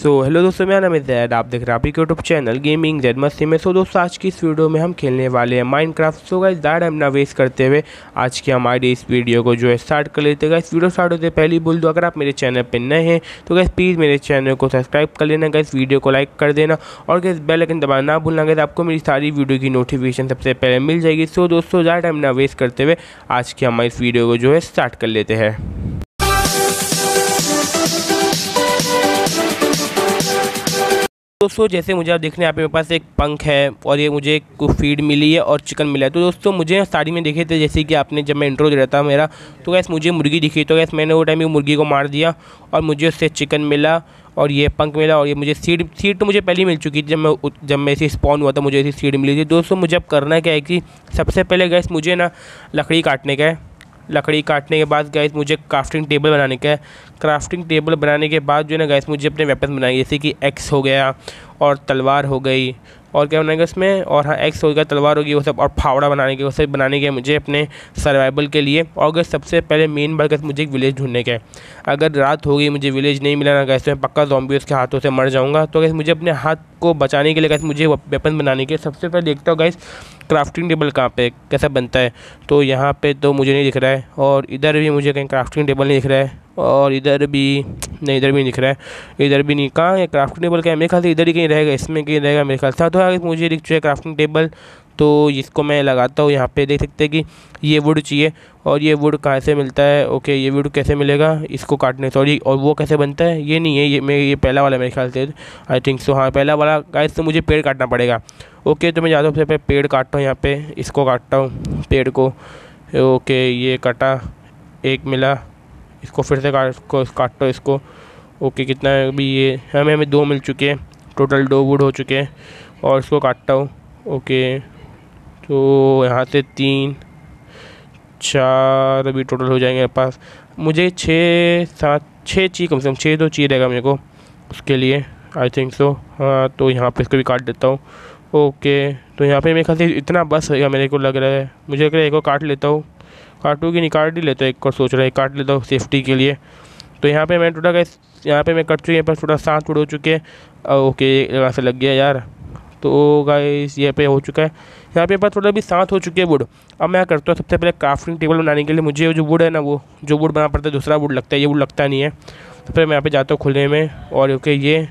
सो so, hello दोस्तों मेरा नाम है जैद आप देख रहे हैं आपकी यूट्यूब चैनल गेमिंग जैद मस्ती में। सो दोस्तों आज की इस वीडियो में हम खेलने वाले हैं माइनक्राफ्ट सो गाइस ज़्यादा हम ना वेस्ट करते हुए आज की हमारी इस वीडियो को जो है स्टार्ट कर लेते हैं। इस वीडियो स्टार्ट होते पहले ही बोल दो अगर आप मेरे चैनल पर नए हैं तो गैस प्लीज़ मेरे चैनल को सब्सक्राइब कर लेना। गैस वीडियो को लाइक कर देना। और गैस बेल आइकन दबाना ना भूलना। गैस आपको मेरी सारी वीडियो की नोटिफिकेशन सबसे पहले मिल जाएगी। सो दोस्तों ज़्यादा टाइम ना वेस्ट करते हुए आज की हमारी इस वीडियो को जो है स्टार्ट कर लेते हैं। दोस्तों, जैसे मुझे आप देखने पे मेरे पास एक पंख है और ये मुझे एक फ़ीड मिली है और चिकन मिला है। तो दोस्तों, मुझे साड़ी में देखे थे, जैसे कि आपने जब मैं इंट्रो दे रहा था मेरा तो गैस मुझे मुर्गी दिखी। तो गैस मैंने वो टाइम मुर्गी को मार दिया और मुझे उससे चिकन मिला और ये पंख मिला और ये मुझे सीड सीड तो मुझे पहले मिल चुकी थी। जब मैं जब मैं ऐसी स्पॉन हुआ था, मुझे ऐसी सीड मिली थी। दोस्तों, मुझे अब करना क्या है कि सबसे पहले गैस मुझे ना लकड़ी काटने का है। लकड़ी काटने के बाद गैस मुझे क्राफ्टिंग टेबल बनाने का है। क्राफ्टिंग टेबल बनाने के बाद जो है ना गैस मुझे अपने वेपन बनाए जैसे कि एक्स हो गया और तलवार हो गई और क्या बनाएगा इसमें और हाँ एक्स हो गया, तलवार होगी वो सब और फावड़ा बनाने के, वो सब बनाने के मुझे अपने सर्वाइवल के लिए। और अगर सबसे पहले मेन बात गैस मुझे एक विलेज ढूँढने का है। अगर रात हो गई, मुझे विलेज नहीं मिला ना गैस तो मैं पक्का जॉम्बी उसके हाथों से मर जाऊँगा। तो गैस मुझे अपने हाथ को बचाने के लिए गैस मुझे वेपन बनाने के सबसे पहले देखता हूँ गैस क्राफ्टिंग टेबल कहाँ पे, कैसा बनता है? तो यहाँ पे तो मुझे नहीं दिख रहा है, और इधर भी मुझे कहीं क्राफ्टिंग टेबल नहीं दिख रहा है, और इधर भी, नहीं, इधर भी दिख रहा है, इधर भी नहीं। कहाँ है क्राफ्टिंग टेबल क्या है? मेरे ख्याल से इधर ही कहीं रहेगा, इसमें कहीं रहेगा मेरे ख्याल से। तो मुझे दिख चुका है क्राफ्टिंग टेबल तो इसको मैं लगाता हूँ यहाँ पे, देख सकते हैं कि ये वुड चाहिए और ये वुड कहाँ से मिलता है? ओके ये वुड कैसे मिलेगा? इसको काटने सॉरी और वो कैसे बनता है? ये नहीं है, ये मैं ये पहला वाला मेरे ख्याल से। आई थिंक सो हाँ पहला वाला गाइस तो मुझे पेड़ काटना पड़ेगा। ओके तो मैं जाता हूँ सबसे पहले पेड़ काटता हूँ यहाँ पे। इसको काटता हूँ, पेड़ को। ओके ये काटा, एक मिला। इसको फिर से काट को काटता हूँ इसको। ओके कितना है अभी ये? हमें हमें दो मिल चुके हैं। टोटल दो वुड हो चुके हैं। और इसको काटता हूँ। ओके तो यहाँ से तीन चार अभी टोटल हो जाएँगे मेरे पास। मुझे छः, सात, छः चाहिए कम से कम, छः तो चाहिए रहेगा मेरे को उसके लिए आई थिंक सो हाँ तो यहाँ पे इसको भी काट देता हूँ। ओके तो यहाँ पे मेरे ख्याल से इतना बस होगा मेरे को लग रहा है। मुझे लग रहा है एक और काट लेता हूँ। काटू कि नहीं? काट ही लेता एक और सोच रहा है, काट लेता हूँ सेफ्टी के लिए। तो यहाँ पे मैं टोटा गए यहाँ पे मैं कट चुकी पर थोड़ा सांस उड़ हो चुके हैं। ओके, यहाँ से लग गया यार। तो गाइस ये पे हो चुका है। यहाँ पे पास थोड़ा भी साथ हो चुके हैं वुड अब मैं करता हूँ सबसे पहले क्राफ्टिंग टेबल बनाने के लिए। मुझे जो वुड है ना वो, जो वुड बना पड़ता है, दूसरा वुड लगता है, ये वुड लगता नहीं है। तो फिर मैं यहाँ पे जाता हूँ खुले में और ओके ये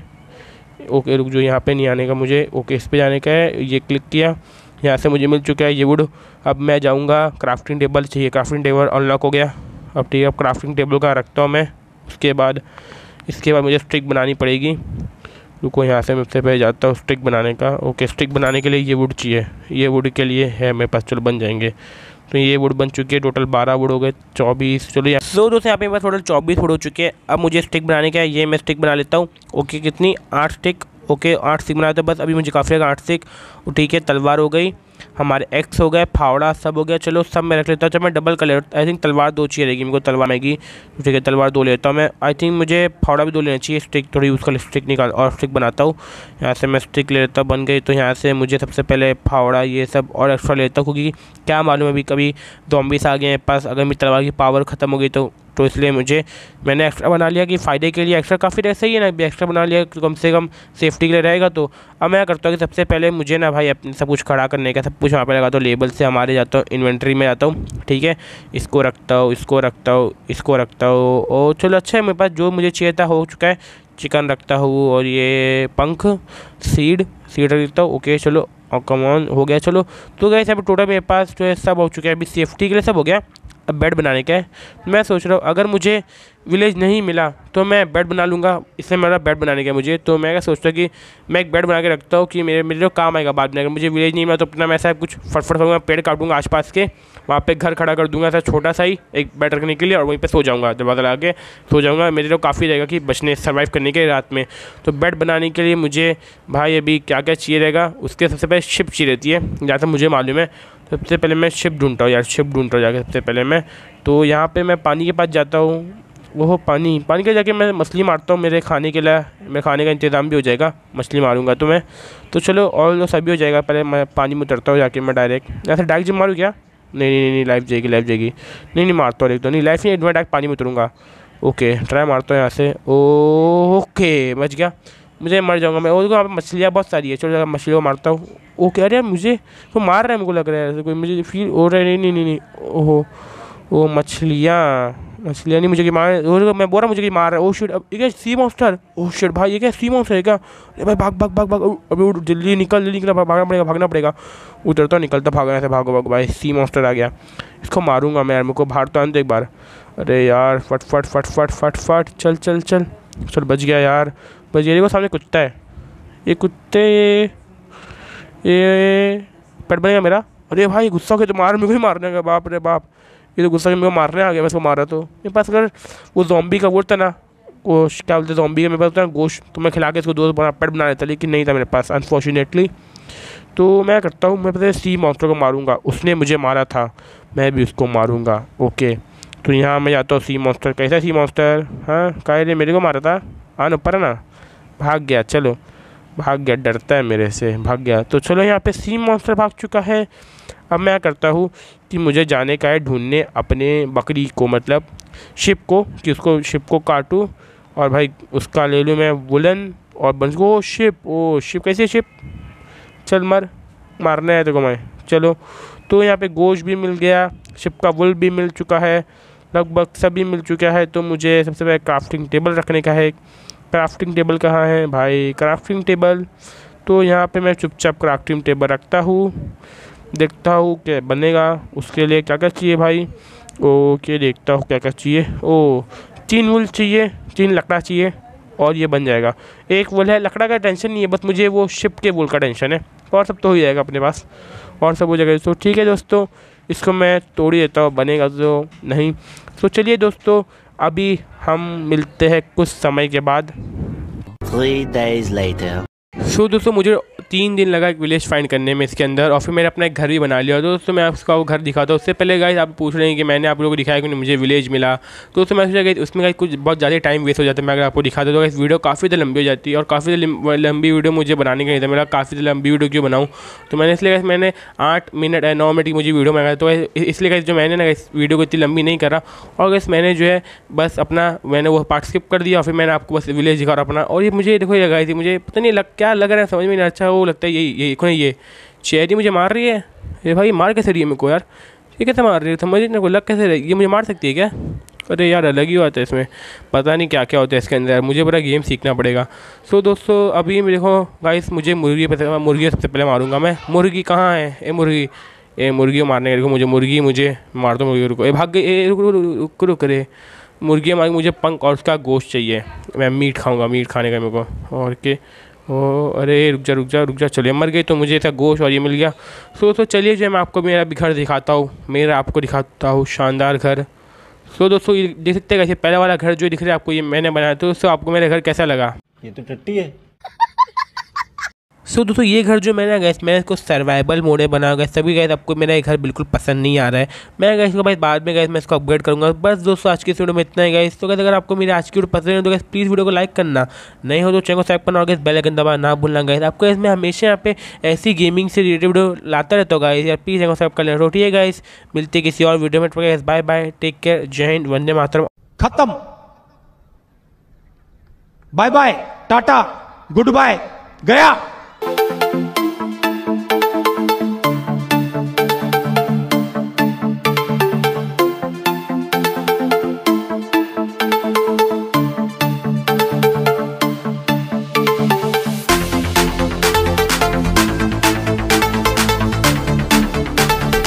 ओके रुक जो यहाँ पे नहीं आने का मुझे। ओके इस पर जाने का है, ये क्लिक किया। यहाँ से मुझे मिल चुका है ये वुड अब मैं जाऊँगा क्राफ्टिंग टेबल चाहिए। क्राफ्टिंग टेबल अनलॉक हो गया। अब ठीक है, अब क्राफ्टिंग टेबल का रखता हूँ मैं? उसके बाद, इसके बाद मुझे स्ट्रिक बनानी पड़ेगी। रुको, यहाँ से मैं सबसे पहले जाता हूँ स्टिक बनाने का। ओके, स्टिक बनाने के लिए ये वुड चाहिए। ये वुड के लिए है, मेरे पास, चलो, बन जाएँगे। तो ये वुड बन चुकी है टोटल बारह वुड हो गए, चौबीस। चलो, यहाँ सो दोस्तों, यहाँ पे मेरे पास टोटल चौबीस वुड हो चुके हैं। अब मुझे स्टिक बनाने का है, ये मैं स्टिक बना लेता हूँ। ओके, कितनी? आठ स्टिक। ओके, आठ स्टिक बनाते बस अभी मुझे काफ़ी आठ स्टिक। ठीक है, तलवार हो गई। हमारे एक्स हो गए, फावड़ा सब हो गया, चलो सब मैं रख लेता हूँ। चलो मैं डबल कलर आई थिंक तलवार दो चाहिए रहेगी मेरे तलवार मैगी ठीक है, तलवार दो लेता हूँ मैं। आई थिंक मुझे फावड़ा भी दो लेना चाहिए स्टिक थोड़ी यूज़ कर स्टिक निकाल, और स्टिक बनाता हूँ। यहाँ से मैं स्टिक ले लेता हूँ बन गई। तो यहाँ से मुझे सबसे पहले फावड़ा, ये सब, और एक्स्ट्रा लेता हूँ, क्योंकि क्या मालूम अभी कभी जॉम्बिस आ गए हैं, पास अगर मेरी तलवार की पावर ख़त्म हो गई तो तो इसलिए मुझे, मैंने एक्स्ट्रा बना लिया कि फ़ायदे के लिए एक्स्ट्रा काफ़ी ऐसा ही है ना, अभी एक्स्ट्रा बना लिया कम से कम सेफ्टी के लिए रहेगा तो। अब मैं करता हूँ कि सबसे पहले मुझे ना भाई अपने सब कुछ खड़ा करने का, सब कुछ वहाँ पर लगाता हूँ लेबल से हमारे जाता हूँ इन्वेंट्री में जाता हूँ, ठीक है? इसको रखता हूँ, इसको रखता हूँ, इसको रखता हूँ और चलो अच्छा है मेरे पास, जो मुझे चाहिए था हो चुका है। चिकन रखता हूँ और ये पंख सीड सीड रख देता हूँ ओके चलो और कमान हो गया, चलो। तो गए अभी टोटल मेरे पास जो है सब हो चुका है, अभी सेफ्टी के लिए सब हो गया। बेड बनाने का है। मैं सोच रहा हूँ, अगर मुझे विलेज नहीं मिला तो मैं बेड बना लूँगा, इससे मेरा बेड बनाने का मुझे। तो मैं क्या सोचता हूँ कि मैं एक बेड बना के रखता हूँ कि मेरे मेरे जो काम आएगा बाद में। अगर मुझे विलेज नहीं मिला तो अपना मैं ऐसा कुछ फटफट करूँगा, पेड़ काटूँगा आसपास के, वहाँ पे घर खड़ा कर दूँगा, ऐसा छोटा सा ही एक बेड रखने के लिए और वहीं पर सो जाऊँगा, दरवाज़ा लगा के सो जाऊँगा। मेरे लिए काफ़ी रहेगा कि बचने सर्वाइव करने के रात में। तो बेड बनाने के लिए मुझे भाई अभी क्या क्या चाहिए रहेगा, उसके सबसे पहले शिप चाहिए रहती है, जहाँ मुझे मालूम है। सबसे पहले मैं शिप ढूंढता हूँ यार, शिप ढूंढता हूँ जाकर सबसे पहले मैं। तो यहाँ पे मैं पानी के पास जाता हूँ वो पानी। पानी के जाके मैं मछली मारता हूँ मेरे खाने के लिए। मेरे खाने का इंतज़ाम भी हो जाएगा, मछली मारूँगा तो मैं। तो चलो, और सभी हो जाएगा, पहले मैं पानी में उतरता हूँ जाके मैं डायरेक्ट ऐसे डायरेक्ट जब मारूँ क्या? नहीं नहीं नहीं लाइफ जाएगी लाइफ जाएगी। नहीं नहीं, मारता हूँ एक तो। नहीं लाइफ नहीं मैं डायरेक्ट पानी में उतरूँगा। ओके ट्राई मारता हूँ यहाँ से। ओके, बच गया। मुझे मर जाऊँगा मैं। और वहाँ पे मछलियाँ बहुत सारी है चलो मछलियों को मारता हूँ। ओके अरे मुझे तो मार रहा है मुझे लग रहा है ऐसे कोई मुझे फील हो रहा है नहीं नहीं नहीं नहीं। ओहो वो मछलियाँ मछलियाँ नहीं मुझे कि मार और मैं बोल रहा मुझे कि मार रहा है। ओ शिट अब ये क्या सी मॉन्स्टर ओ शिट भाई ये क्या सी मॉन्स्टर है क्या? अरे भाई भाग भाग भाग भाग। अभी उठ, जल्दी निकल जल्दी निकल भागना पड़ेगा भागना पड़ेगा। उतरता निकलता भागना से भागो भागो भाई सी मॉन्स्टर आ गया। इसको मारूँगा मैं यार मेरे को तो आने एक बार। अरे यार फट फट फट फट फट फट चल चल चल। चल बच गया यार। गया देखो सामने कुत्ता है। ये कुत्ते, ये पेट बनेगा मेरा। अरे भाई, गुस्सा के तो मार, मेरे को ही मारने का, बाप रे बाप। ये तो गुस्सा के मेरे को मारने आ गया मैं इसको मारा तो। मेरे पास अगर वो जॉम्बी का वो था ना, वो क्या बोलते जॉम्बी का मेरे पास ना गोश्त तो मैं खिला के इसको दो बना, पेट बना लेता, लेकिन नहीं था मेरे पास अनफॉर्चुनेटली तो मैं करता हूँ, मैं पता सी मॉन्स्टर को मारूँगा। उसने मुझे मारा था, मैं भी उसको मारूँगा। ओके तो यहाँ मैं जाता हूँ सी मॉन्स्टर कैसा सी मॉन्स्टर हाँ कह मेरे को मारा था। हाँ ऊपर है ना? भाग गया, चलो। भाग गया, डरता है मेरे से, भाग गया। तो चलो यहाँ पे सी मॉन्स्टर भाग चुका है। अब मैं करता हूँ कि मुझे जाने का है ढूँढने अपने बकरी को मतलब शिप को, कि उसको, शिप को काटूँ और भाई उसका ले लूँ मैं वुलन और बन को शिप, ओ, शिप कैसी शिप? चल मर, मारने है तो मैं। चलो तो यहाँ पे गोश्त भी मिल गया, शिप का वुल भी मिल चुका है, लगभग सभी मिल चुका है। तो मुझे सबसे पहले क्राफ्टिंग टेबल रखने का है। क्राफ्टिंग टेबल कहाँ है? भाई क्राफ्टिंग टेबल तो यहाँ पे मैं चुपचाप क्राफ्टिंग टेबल रखता हूँ। देखता हूँ क्या बनेगा। उसके लिए क्या क्या चाहिए भाई? ओके, देखता हूँ क्या क्या चाहिए। ओ, तीन वुल चाहिए, तीन लकड़ा चाहिए और ये बन जाएगा। एक वुल है, लकड़ा का टेंशन नहीं है, बस मुझे वो शिप के वुल का टेंशन है। और सब तो हो जाएगा अपने पास। और सब हो जाएगा। तो ठीक है दोस्तों, इसको मैं तोड़ ही देता हूँ, बनेगा तो नहीं। तो चलिए दोस्तों अभी हम मिलते हैं कुछ समय के बाद। थ्री डेज़ लेटर सो दोस्तों मुझे तीन दिन लगा एक विलेज फाइंड करने में इसके अंदर, और फिर मैंने अपना एक घर भी बना लिया। दोस्तों मैं आपका वो घर दिखाता हूँ। उससे पहले गाइस आप पूछ रहे हैं कि मैंने आप लोगों को दिखाया कि मुझे विलेज मिला। तो दोस्तों मैं सोचा उसमें गाइस कुछ बहुत ज़्यादा टाइम वेस्ट हो जाता है। मैं अगर आपको दिखाता तो इस वीडियो काफ़ी ज़्यादा लंबी हो जाती है, और काफ़ी लंबी वीडियो मुझे बनाने का नहीं था। मेरा काफ़ी लंबी वीडियो क्यों बनाऊँ? तो मैंने इसलिए मैंने आठ मिनट या नौ मिनट की मुझे वीडियो मंगाया तो इसलिए guys जो मैंने ना इस वीडियो को इतनी लंबी नहीं करा, और गैस मैंने जो है बस अपना, मैंने वो पार्ट स्किप कर दिया, और फिर मैंने आपको बस विलेज दिखा रहा अपना, और ये मुझे देखो ये थी मुझे पता नहीं लग, क्या लग रहा है, समझ में नहीं अच्छा वो लगता है यही ये देखो ना ये चेहरी मुझे मार रही है? ये भाई, मार कैसे रही है मेरे को यार? ये कैसे मार रही है? समझ नहीं को लग कैसे रही ये मुझे मार सकती है क्या? अरे यार, अलग ही होता है इसमें। पता नहीं क्या क्या होता है इसके अंदर मुझे पूरा गेम सीखना पड़ेगा। सो दोस्तों, अभी देखो गाइस मुझे मुर्गी पसंद मुर्गी सबसे पहले मारूँगा मैं। मुर्गी कहाँ है? ए, मुर्गी। ए मुर्गी मारने देखो मुझे मुर्गी, मुझे मार दो मुर्गी, रुको। ए, भाग गई। ए, रुक रुक रुक रुक रे मुर्गी मार मुझे पंख और उसका गोश्त चाहिए। मैं मीट खाऊँगा, मीट खाने का मेरे को। और के? ओ, अरे, रुक जा रुक जा रुक जा। चलिए, मर गए तो मुझे था गोश और ये मिल गया। सो तो चलिए जो, मैं आपको मेरा भी घर दिखाता हूँ। मेरा आपको दिखाता हूँ, शानदार घर। सो, दोस्तों, ये देख सकते हैं कैसे पहला वाला घर जो दिख रहा है आपको, ये मैंने बनाया तो दोस्तों, आपको मेरा घर कैसा लगा? ये तो टट्टी है। सो so, दोस्तों ये घर जो मैंने गैस मैंने इसको सर्वाइवल मोड में बनाया गया सभी गैस आपको मेरा ये घर बिल्कुल पसंद नहीं आ रहा है। मैं गैस इसको भाई बाद में गैस मैं इसको अपग्रेड करूँगा। बस दोस्तों आज की वीडियो में इतना ही गैस तो गैस अगर आपको मेरी आज की वीडियो पसंद है तो गैस प्लीज़ वीडियो को लाइक करना। नहीं हो तो चैनल को सब्सक्राइब करना और गैस बेल आइकन दबाना ना भूलना गैस आपको इसमें हमेशा यहाँ पे ऐसी गेमिंग से रिलेटेड वीडियो लाता रहता हूँ गाइस यार प्लीज़ चैनल को सब्सक्राइब कर लेना। तो ठीक है गाइस मिलते किसी और वीडियो में। Guys bye bye take care जय हिंद वंदे मातरम खत्म। Bye bye tata good bye गया।